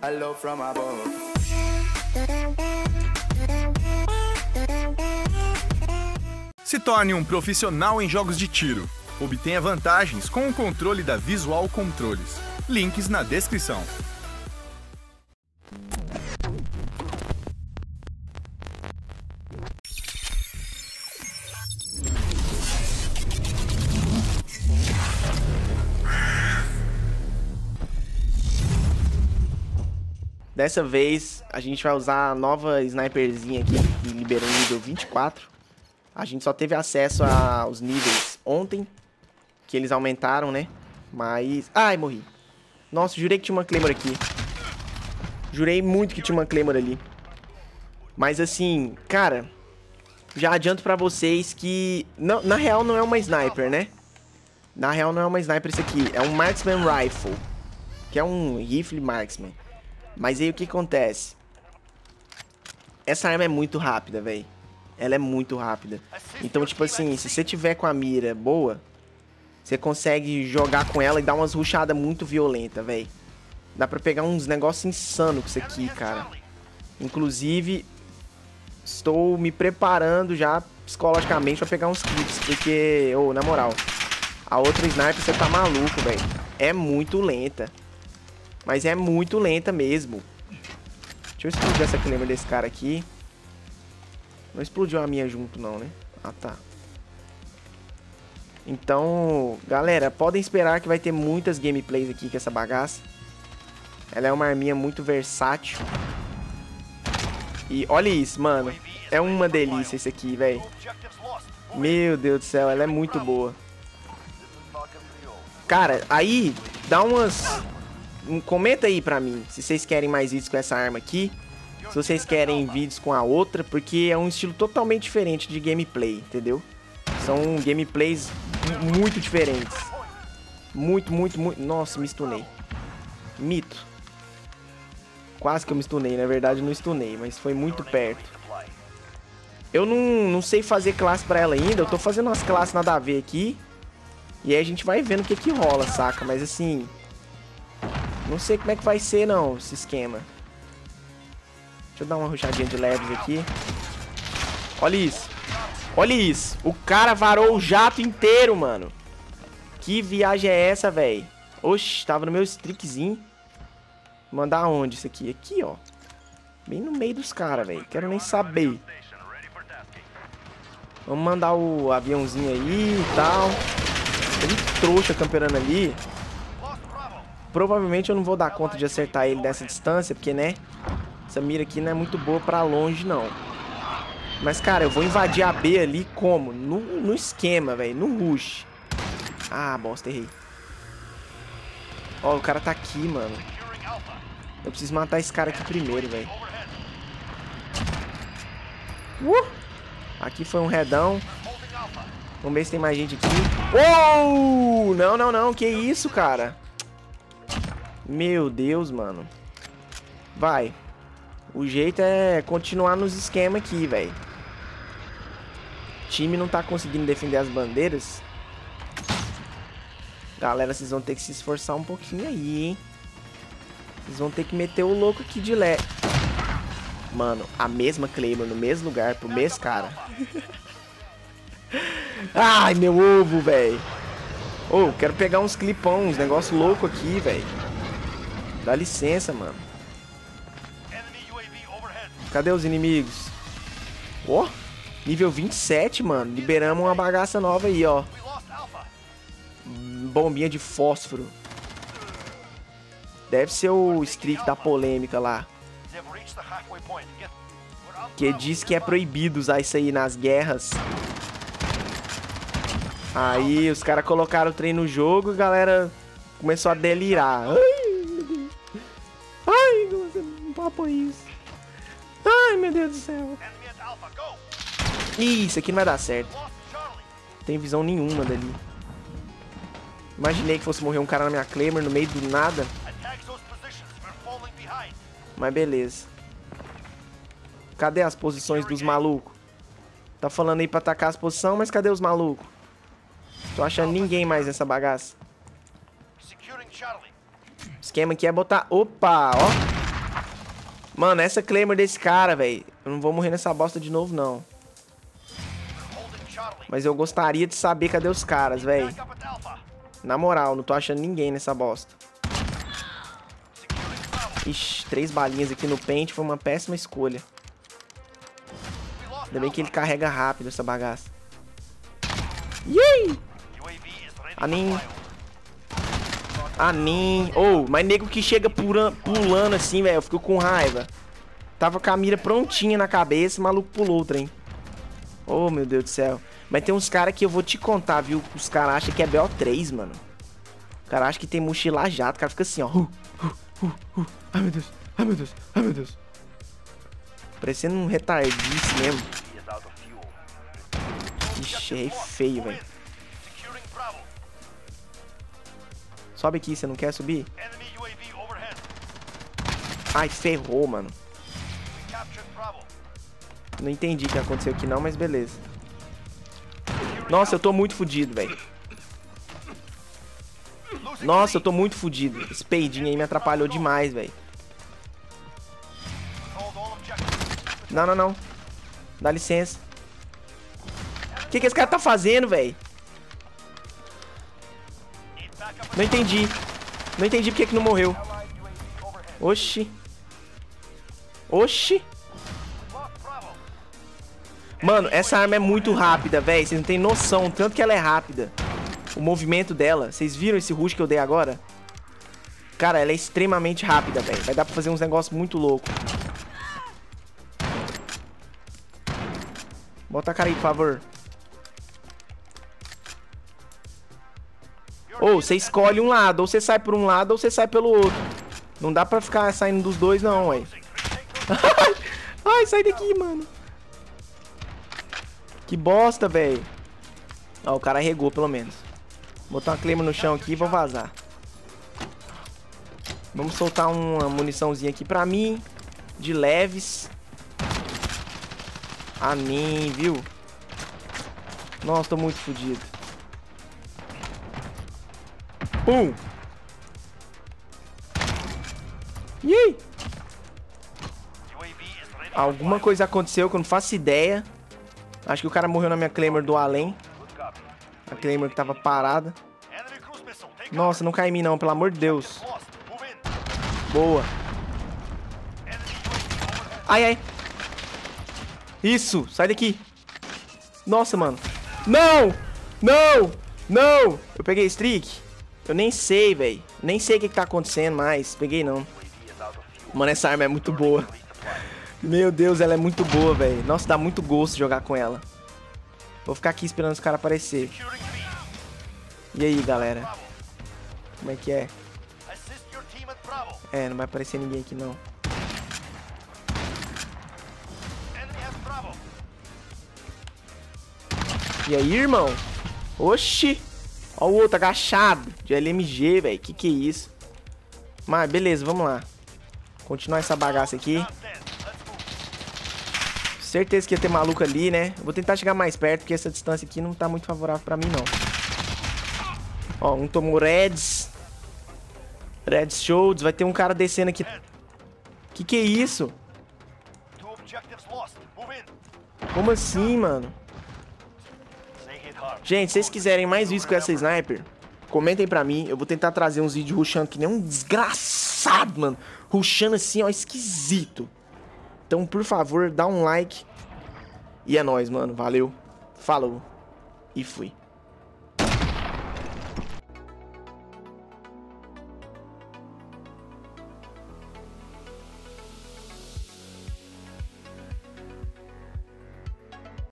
Hello from above. Se torne um profissional em jogos de tiro. Obtenha vantagens com o controle da Visual Controles. Links na descrição. Dessa vez a gente vai usar a nova sniperzinha aqui, que liberou no nível 24. A gente só teve acesso aos níveis ontem, que eles aumentaram, né? Mas... Ai, morri. Nossa, jurei que tinha uma Claymore aqui. Jurei muito que tinha uma Claymore ali. Mas assim, cara... Já adianto pra vocês que... Não, na real não é uma sniper, né? Na real não é uma sniper isso aqui. É um Marksman Rifle. Que é um rifle Marksman. Mas aí o que acontece? Essa arma é muito rápida, velho. Ela é muito rápida. Então, tipo assim, se você tiver com a mira boa, você consegue jogar com ela e dar umas ruchadas muito violentas, velho. Dá pra pegar uns negócios insanos com isso aqui, cara. Inclusive, estou me preparando já psicologicamente pra pegar uns clips, porque, ô, oh, na moral, a outra sniper você tá maluco, velho. É muito lenta. Mas é muito lenta mesmo. Deixa eu explodir essa claimer desse cara aqui. Não explodiu a minha junto não, né? Ah, tá. Então, galera, podem esperar que vai ter muitas gameplays aqui com essa bagaça. Ela é uma arminha muito versátil. E olha isso, mano. É uma delícia esse aqui, velho. Meu Deus do céu, ela é muito boa. Cara, aí dá umas comenta aí pra mim se vocês querem mais vídeos com essa arma aqui. Se vocês querem vídeos com a outra, porque é um estilo totalmente diferente de gameplay, entendeu? São gameplays muito diferentes. Muito, muito, muito... Nossa, me stunei. Mito. Quase que eu me stunei, na verdade não stunei, mas foi muito perto. Eu não, não sei fazer classe pra ela ainda, eu tô fazendo umas classes nada a ver aqui. E aí a gente vai vendo o que que rola, saca? Mas assim, não sei como é que vai ser, não, esse esquema. Deixa eu dar uma ruxadinha de leves aqui. Olha isso. Olha isso. O cara varou o jato inteiro, mano. Que viagem é essa, velho? Oxi, tava no meu streakzinho. Mandar onde isso aqui? Aqui, ó. Bem no meio dos caras, velho. Quero nem saber. Vamos mandar o aviãozinho aí e tal. Ele trouxa camperando ali. Provavelmente eu não vou dar conta de acertar ele dessa distância, porque, né? Essa mira aqui não é muito boa pra longe, não. Mas, cara, eu vou invadir a B ali como? No, no esquema, velho. No rush. Ah, bosta, errei. Ó, o cara tá aqui, mano. Eu preciso matar esse cara aqui primeiro, velho. Uh! Aqui foi um redão. Vamos ver se tem mais gente aqui. Uou! Não, não, não. Que isso, cara? Meu Deus, mano. Vai. O jeito é continuar nos esquemas aqui, velho. Time não tá conseguindo defender as bandeiras. Galera, vocês vão ter que se esforçar um pouquinho aí, hein? Vocês vão ter que meter o louco aqui de lé. Mano, a mesma Claymore no mesmo lugar, pro mesmo cara. Ai, meu ovo, velho. Ô, oh, quero pegar uns clipão, uns negócio louco aqui, velho. Dá licença, mano. Cadê os inimigos? Ó, oh, nível 27, mano. Liberamos uma bagaça nova aí, ó. Bombinha de fósforo. Deve ser o streak da polêmica lá. Que diz que é proibido usar isso aí nas guerras. Aí os caras colocaram o trem no jogo e a galera começou a delirar. Ai! meu Deus do céu. Ih, isso aqui não vai dar certo. Não tem visão nenhuma dali. Imaginei que fosse morrer um cara na minha Claymore no meio do nada. Mas beleza. Cadê as posições dos malucos? Tá falando aí pra atacar as posições, mas cadê os malucos? Tô achando ninguém mais nessa bagaça. O esquema aqui é botar... Opa, ó. Mano, essa Claymore desse cara, velho. Eu não vou morrer nessa bosta de novo, não. Mas eu gostaria de saber cadê os caras, velho. Na moral, não tô achando ninguém nessa bosta. Ixi, três balinhas aqui no pente foi uma péssima escolha. Ainda bem que ele carrega rápido essa bagaça. Yay! Anim. Anim. Ou, oh, mas nego que chega pulando assim, velho. Eu fico com raiva. Tava com a mira prontinha na cabeça, maluco pulou o trem. Oh, meu Deus do céu. Mas tem uns caras que eu vou te contar, viu? Os caras acham que é BO3, mano. O cara acha que tem mochila jato. O cara fica assim, ó. Uh, uh, uh. Ai, meu Deus. Ai, meu Deus. Ai, meu Deus. Parecendo um retardice mesmo. Ixi, errei feio, velho. Sobe aqui, você não quer subir? Ai, ferrou, mano. Não entendi o que aconteceu aqui não, mas beleza. Nossa, eu tô muito fudido, velho. Nossa, eu tô muito fudido. Esse peidinho aí me atrapalhou demais, velho. Não, não, não. Dá licença. O que, que esse cara tá fazendo, velho? Não entendi. Não entendi porque que não morreu. Oxi. Oxi. Mano, essa arma é muito rápida, velho. Vocês não tem noção tanto que ela é rápida. O movimento dela. Vocês viram esse rush que eu dei agora? Cara, ela é extremamente rápida, velho. Vai dar pra fazer uns negócios muito loucos. Bota a cara aí, por favor. Ou você escolhe um lado. Ou você sai por um lado, ou você sai pelo outro. Não dá pra ficar saindo dos dois, não, ué. Ai, sai daqui, mano. Que bosta, velho. Ó, o cara regou, pelo menos. Vou botar uma claima no chão aqui e vou vazar. Vamos soltar uma muniçãozinha aqui pra mim. De leves. A mim, viu? Nossa, tô muito fodido. Pum! Alguma coisa aconteceu que eu não faço ideia. Acho que o cara morreu na minha Claymore do além. A Claymore que tava parada. Nossa, não cai em mim não, pelo amor de Deus. Boa. Ai, ai. Isso, sai daqui. Nossa, mano. Não! Não! Não! Eu peguei streak. Eu nem sei, velho. Nem sei o que, que tá acontecendo mais. Peguei não. Mano, essa arma é muito boa. Meu Deus, ela é muito boa, velho. Nossa, dá muito gosto jogar com ela. Vou ficar aqui esperando os caras aparecer. E aí, galera? Como é que é? É, não vai aparecer ninguém aqui, não. E aí, irmão? Oxi! Ó o outro agachado de LMG, velho. Que que é isso? Mas, beleza, vamos lá. Continuar essa bagaça aqui. Certeza que ia ter maluco ali, né? Vou tentar chegar mais perto, porque essa distância aqui não tá muito favorável pra mim, não. Ó, um tomou Reds. Reds Shoulders. Vai ter um cara descendo aqui. Que que é isso? Como assim, mano? Gente, se vocês quiserem mais vídeos com essa sniper, comentem pra mim. Eu vou tentar trazer uns vídeos rushando que nem um desgraçado, mano. Rushando assim, ó, esquisito. Então, por favor, dá um like. E é nóis, mano. Valeu. Falou. E fui.